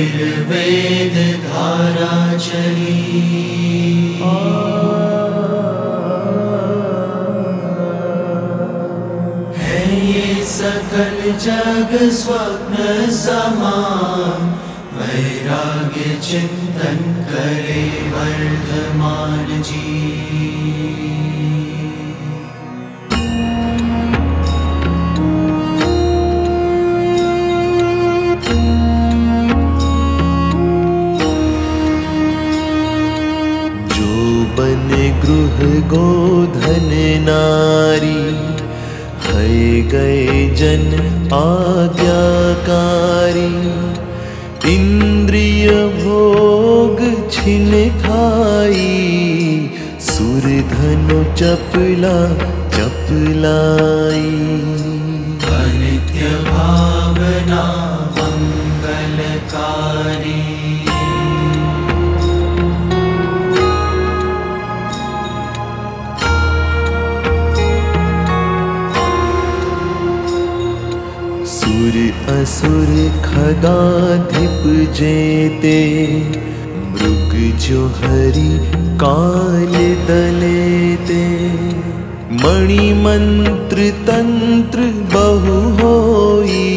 निर्वेद धारा चली सकल जग स्वप्न समान वैराग्य चिंतन करे वर्धमान जो आज्ञाकारी इंद्रिय भोग छिन खाई सुर धनु चपला चपलाई। अनित्य भावना खगाधिप जेते मृग जो हरि काल दलेते। मणि मंत्र तंत्र बहु होई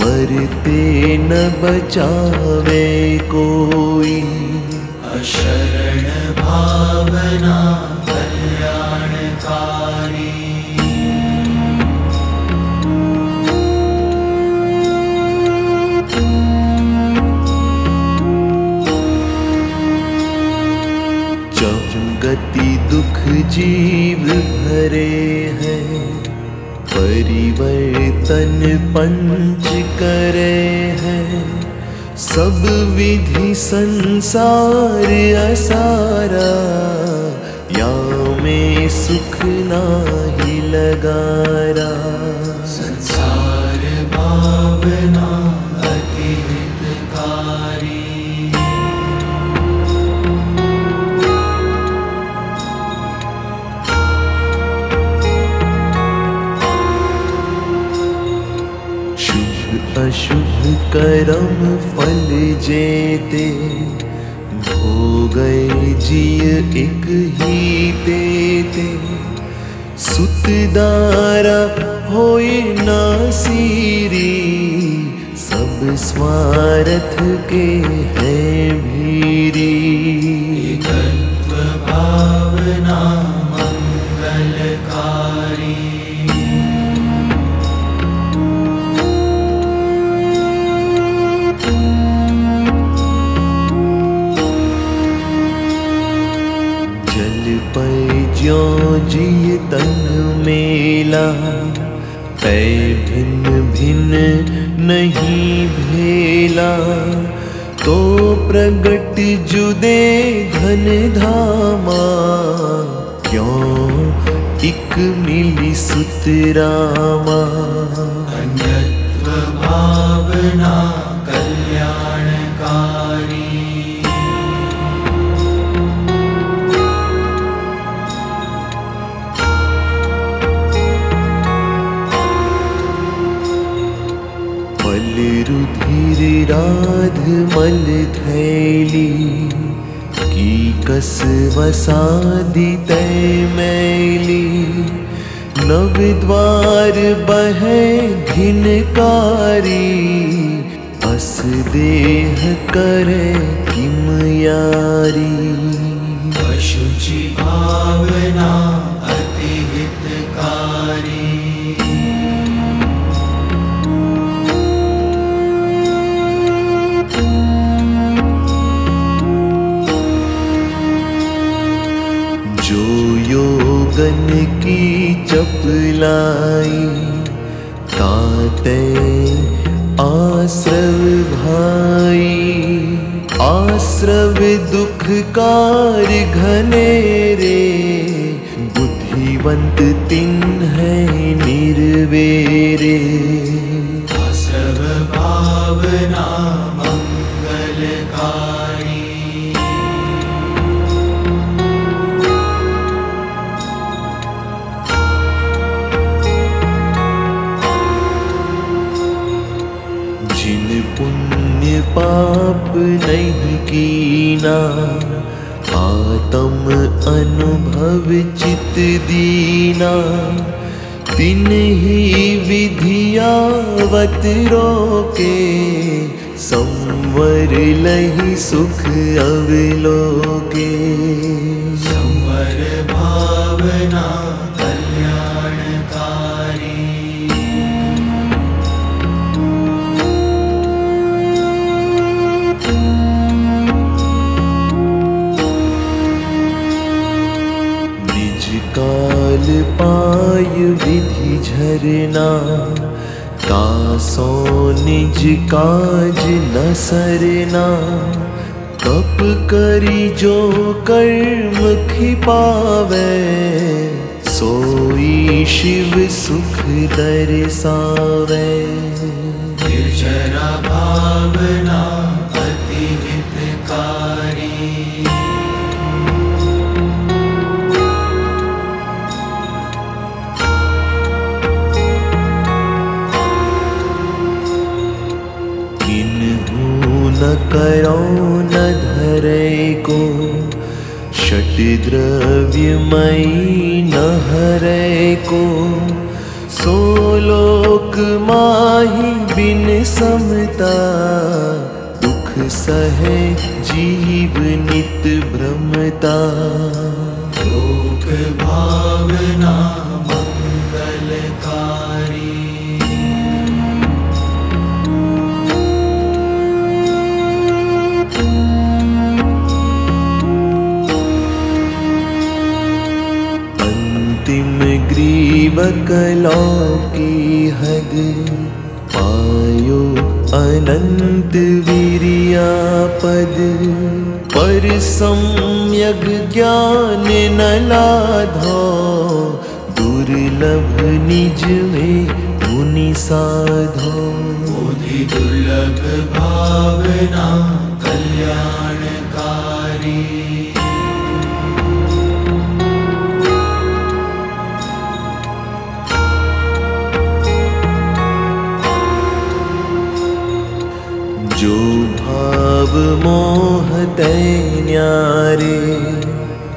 मरते न बचावे कोई। अशरण भावना जीव भरे हैं। परिवर्तन पंच करे हैं। सब विधि संसार असारा या में सुख नाही लगारा। संसार भावना शुभ अशुभ करम फल जेते। भोगय जिय एक ही देते सुतदारा होए ना सीरी, सब स्वार्थ के हैं भीरी भावना मंगलकारी ज्यो जिय तन मेला तय भिन्न भिन्न नहीं भेला। तो प्रगट जुदे धन धामा, क्यों इक मिली सुतरामा अन्यत्व भावना। वसादी तय मैली नव द्वार बह घिनकारी अस देह करे किम यारी अशुचि भावना ताते आश्रव भाई। आश्रव दुख कार घने रे। बुद्धिवंत तिन है निर्वेरे। आश्रव भावना नहीं कीना आत्म अनुभव चित दीना। दिन ही विधियावत रोके संवर लही सुख अवलोके। काल पाय विधि झरना तासो निज काज न सरना तप करी जो कर्म खिपावे, सोई शिव सुख दरसावे। निर्जरा भावना सोलोक माही बिन समता दुख सहे जीव नित भ्रमता लोक भावना मंगलकारी कलौ की हद पायो अनंत वीरिया पद पर सम्यक ज्ञान न लाधो दुर्लभ निज में मुनि साधो। दुर्लभ भावना मोह न्यारे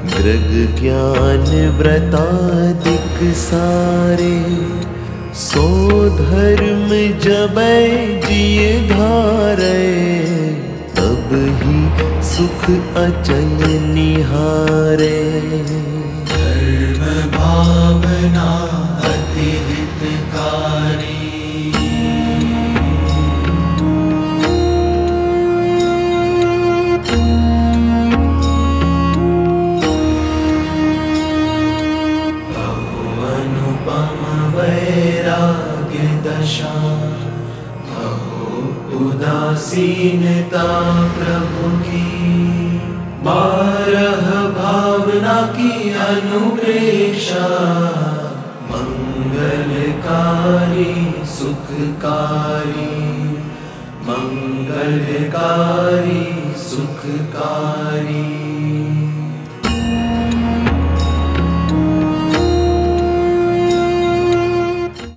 दृग ज्ञान व्रतादिक सारे। सो धर्म जब जिय धारे तब ही सुख अचल निहारे। धर्म भावना उदासीनता प्रभु की। बारह भावना की अनुप्रेक्षा। मंगलकारी सुखकारी। मंगलकारी सुखकारी।